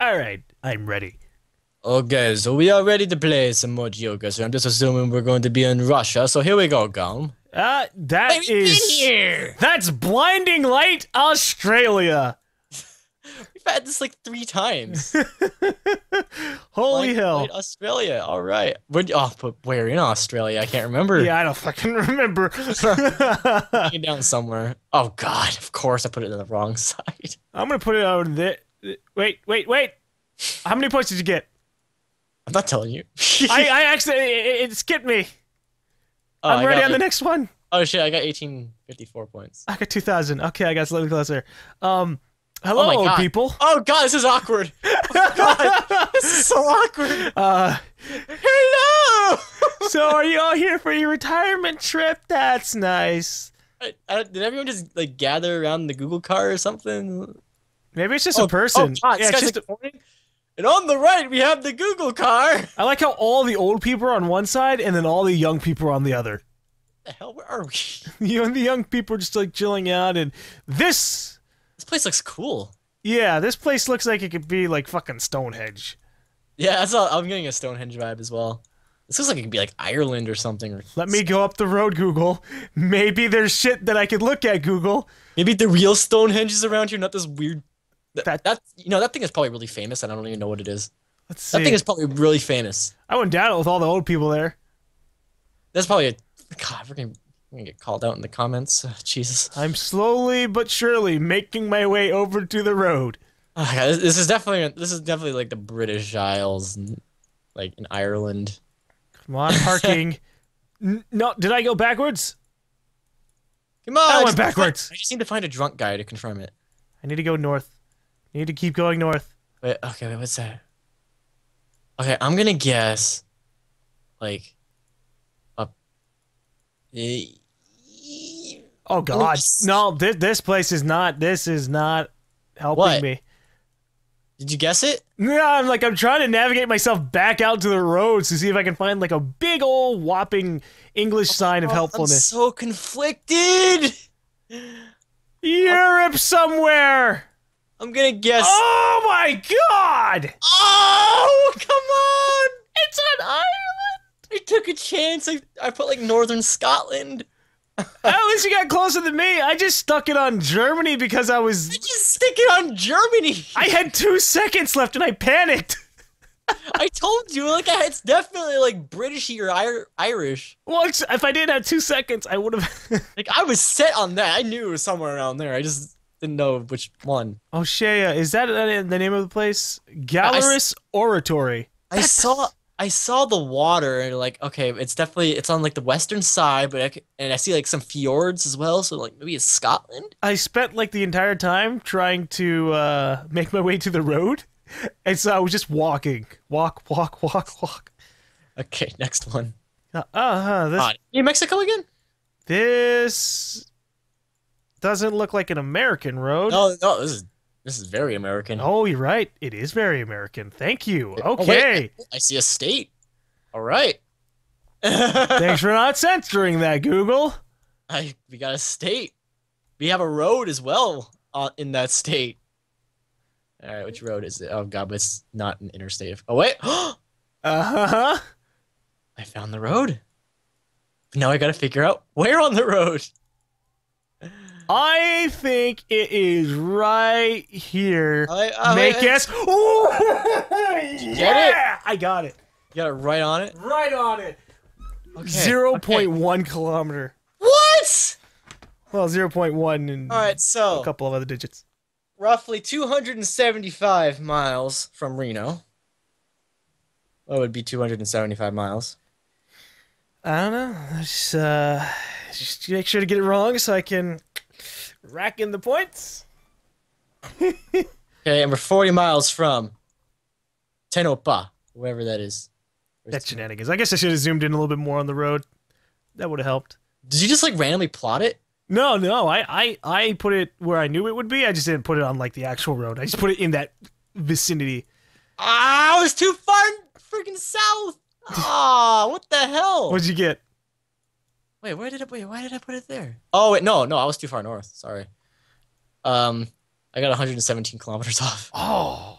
All right, I'm ready. Okay, so we are ready to play some more Geoguessr. I'm just assuming we're going to be in Russia. So here we go, Gum. Uh, that we've is here. that's Blinding Light, Australia. We've had this like three times. Holy hell! wait, Australia. All right. We're, oh, but where in Australia? I can't remember. Yeah, I don't fucking remember. Down somewhere. Oh God! Of course, I put it on the wrong side. I'm gonna put it out there. Wait, wait, wait. How many points did you get? I'm not telling you. I, I actually, it, it skipped me. Oh, I'm I ready on the next one. Oh shit! I got 1854 points. I got 2,000. Okay, I got slightly closer. Um, hello, old people. Oh God! This is awkward. Oh, God, this is so awkward. Uh, Hello. so are you all here for your retirement trip? That's nice. I, I, did everyone just like gather around the Google car or something? Maybe it's just a oh, oh, person. Oh, God, yeah, it's just, pointing. And on the right, we have the Google car. I like how all the old people are on one side and then all the young people are on the other. the hell? Where are we? You and the young people are just like chilling out, and this, This place looks cool. yeah, this place looks like it could be like fucking Stonehenge. Yeah, that's all, I'm getting a Stonehenge vibe as well. This looks like it could be like Ireland or something. Or Let me go up the road, Google. Maybe there's shit that I could look at, Google. maybe the real Stonehenge is around here, not this weird. That, That- you know that thing is probably really famous, and I don't even know what it is. Let's see. That thing is probably really famous. I went down it with all the old people there. That's probably a. God, we're gonna, we're gonna get called out in the comments. Uh, Jesus. I'm slowly but surely making my way over to the road. Oh, God, this, this is definitely this is definitely like the British Isles, and, like in Ireland. Come on, parking. No, did I go backwards? Come on, I went backwards. I just need to find a drunk guy to confirm it. I need to go north. Need to keep going north. Wait, okay, wait, what's that? Okay, I'm gonna guess, like, up. Oh God, Oops. no! This this place is not. This is not helping What? me. Did you guess it? No, I'm like I'm trying to navigate myself back out to the roads to see if I can find like a big old whopping English oh, sign of Oh, I'm helpfulness. so conflicted. Europe somewhere. I'm gonna guess. Oh my God! Oh, come on! It's on Ireland! I took a chance. I, I put like Northern Scotland. At least you got closer than me. I just stuck it on Germany because I was. Just stick it on Germany. I had two seconds left and I panicked. I told you, like, it's definitely like Britishy or Ir- Irish. Well, if I didn't have two seconds, I would have. Like, I was set on that. I knew it was somewhere around there. I just didn't know which one. Oshea, is that the the name of the place? Gallarus Oratory. I saw I saw the water and like okay, it's definitely it's on like the western side, but I c and I see like some fjords as well, so like maybe it's Scotland. I spent like the entire time trying to uh, make my way to the road, and so I was just walking, walk, walk, walk, walk. Okay, next one. Uh huh. This Ah, New Mexico again? this doesn't look like an American road. No, no, this is this is very American. Oh, you're right. It is very American. Thank you. Oh, Okay. I see a state. All right. Thanks for not censoring that, Google. I we got a state. We have a road as well uh, in that state. All right, which road is it? Oh god, but it's not an interstate. Oh wait, Uh huh. I found the road. Now I gotta figure out where on the road. I think it is right here. I, I, Make I- guess. Ooh, yeah, I got it. You got it right on it. Right on it. Okay. Zero point one kilometer. What? Well, zero point one and All right, so a couple of other digits. roughly 275 miles from Reno. What would be 275 miles? I don't know. Just, uh, just make sure to get it wrong so I can rack in the points. Okay, and we're 40 miles from Tonopah, whoever that is. Where's That's shenanigans. I guess I should have zoomed in a little bit more on the road. That would have helped. Did you just like randomly plot it? No, no, I, I, I put it where I knew it would be. I just didn't put it on like the actual road. I just put it in that vicinity. Ah, I was too far freaking south. Ah, what the hell? What'd you get? Wait, where did I wait? Why did I put it there? Oh wait, no, no, I was too far north. Sorry. Um, I got 117 kilometers off. Oh,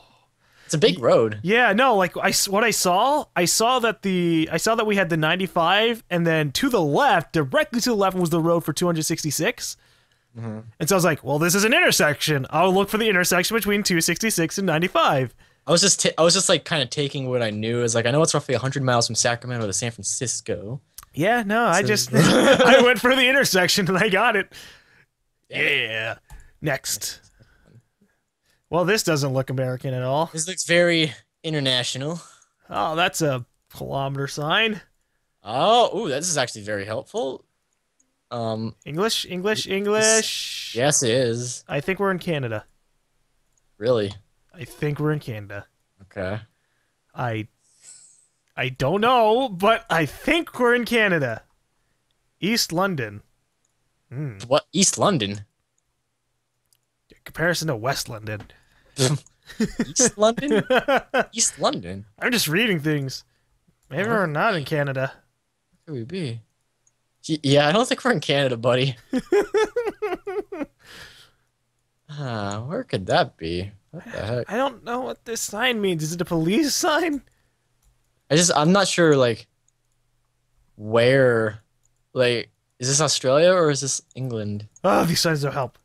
It's a big road. Yeah, no, like I what I saw, I saw that the I saw that we had the 95 and then to the left, directly to the left was the road for 266. Mm-hmm. And so I was like, well, this is an intersection. I'll look for the intersection between 266 and 95. I was just, ta- I was just like kind of taking what I knew. Is like I know it's roughly 100 miles from Sacramento to San Francisco. Yeah, no, I just I went for the intersection and I got it. Yeah. Next. Well, this doesn't look American at all. This looks very international. Oh, that's a kilometer sign. Oh, ooh, this is actually very helpful. Um, English, English, English. yes, it is. I think we're in Canada. Really? I think we're in Canada. Okay. I I don't know, but I think we're in Canada. East London. Hmm. What? East London? Comparison to West London. East London? East London? I'm just reading things. Maybe we're not in Canada. Where could we be? Yeah, I don't think we're in Canada, buddy. Ah, where could that be? What the heck? I don't know what this sign means. Is it a police sign? I just I'm not sure like where like is this Australia or is this England? Oh, these signs don't help.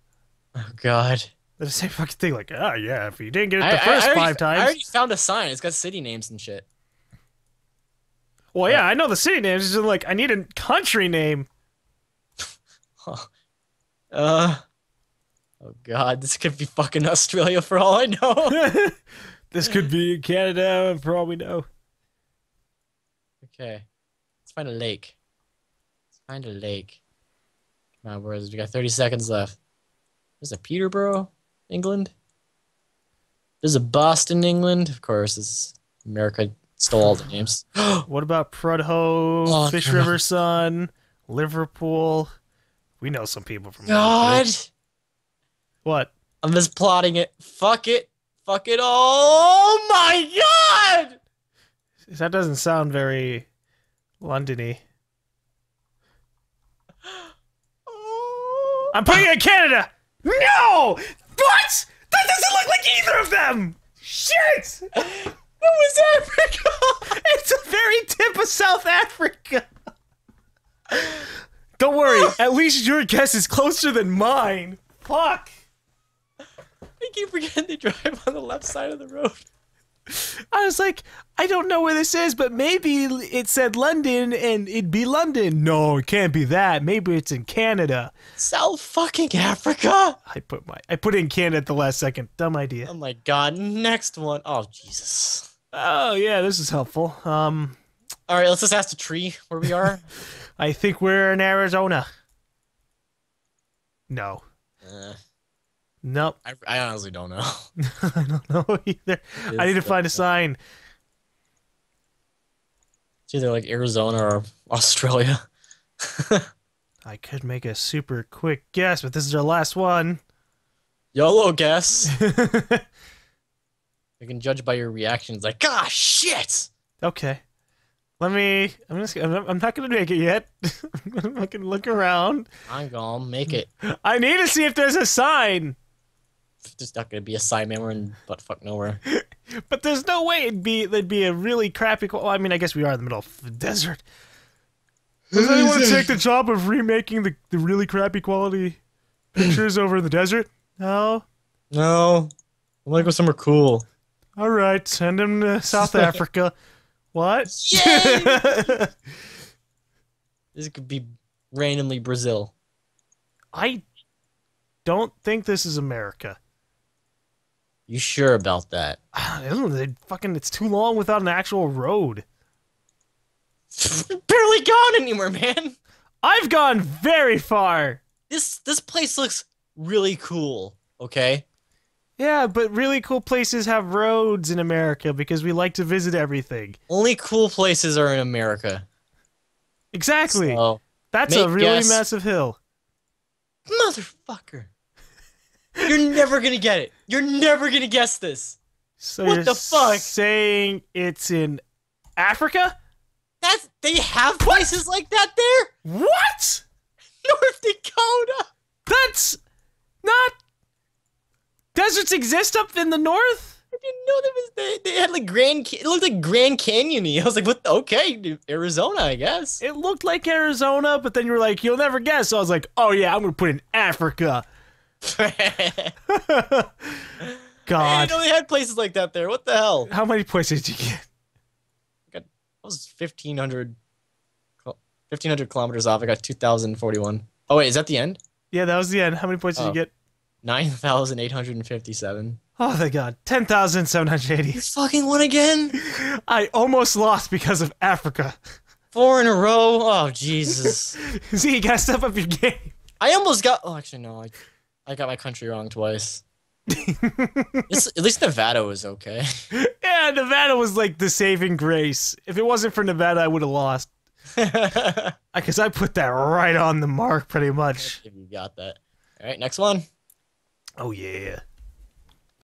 Oh god. They're the same fucking thing. Like, ah, yeah, if you didn't get it the I- first I already, five I already found a sign. It's got city names and shit. Well, yeah, I know the city names. It's just like, I need a country name. Uh Oh god, this could be fucking Australia for all I know. this could be Canada for all we know. okay. Let's find a lake. Let's find a lake. Come on, where is it? We got 30 seconds left. There's a Peterborough, England. There's a Boston, England. Of course, is America stole all the names. What about Prudhoe, Oh, Fish God. River Sun, Liverpool? We know some people from God! Liverpool. What? I'm just plotting it. Fuck it. Fuck it. Oh my god! That doesn't sound very Londony. Oh. I'm putting it in Canada. No! What? That doesn't look like either of them. Shit! What was Africa? It's the very tip of South Africa. Don't worry. At least your guess is closer than mine. Fuck. Keep forgetting they drive on the left side of the road. I was like, I don't know where this is, but maybe it said London and it'd be London. No, it can't be that. Maybe it's in Canada. South fucking Africa. I put my I put in Canada at the last second. Dumb idea. Oh my god. Next one. Oh Jesus. Oh yeah, this is helpful. Um, All right, let's just ask the tree where we are. I think we're in Arizona. No, uh, nope. I, I honestly don't know. I don't know either. I need to find a sign. It's either like Arizona or Australia. I could make a super quick guess, but this is our last one. YOLO guess. I can judge by your reactions. Like, gosh, shit. okay. Let me. I'm just. I'm not, gonna make it yet. I'm gonna look around. I'm gonna make it. I need to see if there's a sign, There's not gonna be a sign, man. We're in buttfuck nowhere. but there's no way it'd be. There'd be a really crappy. Well, I mean, I guess we are in the middle of the desert. Does anyone take the job of remaking the, the really crappy quality pictures over in the desert? No. No. I want to go somewhere cool. All right, send him to South Africa. What? Yay! This could be randomly Brazil. I don't think this is America. You sure about that? I don't know, they fucking it's too long without an actual road. Barely gone anywhere, man. I've gone very far. This this place looks really cool. Okay. Yeah, but really cool places have roads in America because we like to visit everything. Only cool places are in America. Exactly. So, That's a really guess. massive hill. motherfucker. You're never gonna get it. You're never gonna guess this. So What the fuck? saying it's in Africa? That's they have places like that there. What? North Dakota. That's not deserts exist up in the north? I didn't know there was that. had like Grand. It looked like Grand Canyon-y. I was like, what? Okay, Arizona, I guess. It looked like Arizona, but then you were like, you'll never guess. So I was like, oh yeah, I'm gonna put in Africa. I God, didn't know they had places like that there. What the hell? how many points did you get? I got, that was 1,500, 1,500 kilometers off. I got 2,041. Oh, wait, is that the end? Yeah, that was the end. How many points did Oh. you get? 9,857. Oh thank God, ten thousand seven hundred eighty. You fucking won again? I almost lost because of Africa. Four in a row? Oh, Jesus. See, you gotta step up your game. I almost got. Oh, actually, no. I, I got my country wrong twice. At least Nevada was okay. Yeah, Nevada was like the saving grace. If it wasn't for Nevada, I would have lost. Because I put that right on the mark, pretty much. if you got that. All right, next one. Oh yeah.